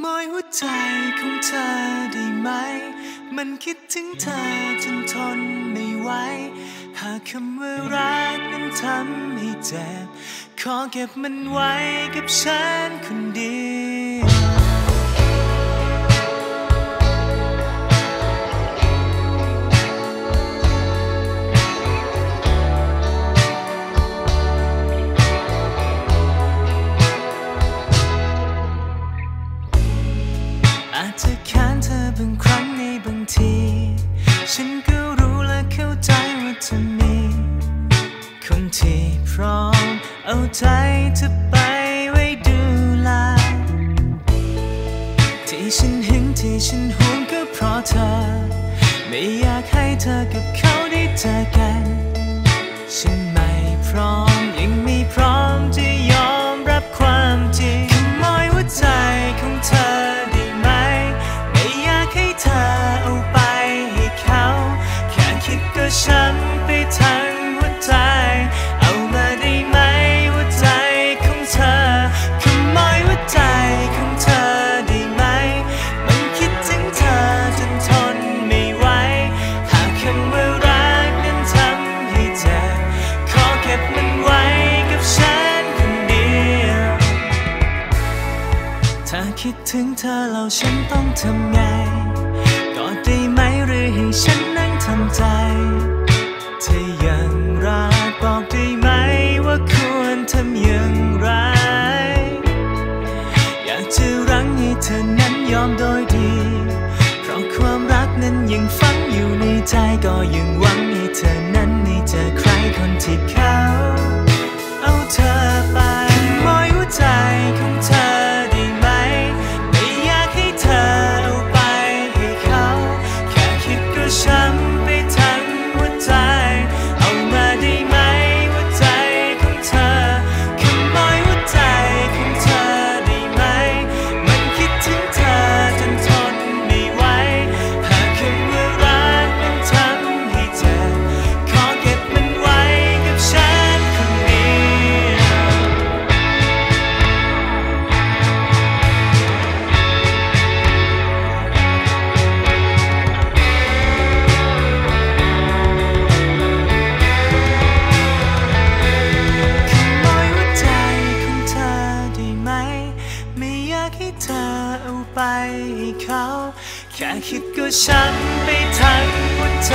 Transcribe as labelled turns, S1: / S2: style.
S1: โมยหัวใจของเธอได้ไหม มันคิดถึงเธอจนทนไม่ไหว หากคำว่ารักนั้นทำให้เจ็บ ขอเก็บมันไว้กับฉันคนเดียว อาจจะค้านเธอบางครั้งในบางที ฉันก็รู้และเข้าใจว่าเธอมี คนที่พร้อมเอาใจเธอไปไว้ดูแลที่ฉันหึงที่ฉันห่วงก็เพราะเธอ ไม่อยากให้เธอกับเขาได้เจอกัน ฉันไม่พร้อม คิดถึงเธอแล้วฉันต้องทำไงกอดได้ไหมหรือให้ฉันนั่งทำใจเธอยังรักบอกได้ไหมว่าควรทำอย่างไร อยากจะรั้งให้เธอนั้นยอมโดยดี เพราะความรักนั้นยังฝังอยู่ในใจก็ยังหวังให้เธอนั้นได้เจอใครคนที่เขาเอาเธอ เอาไปให้เขา แค่คิดก็ช้ำไปทั้งหัวใจ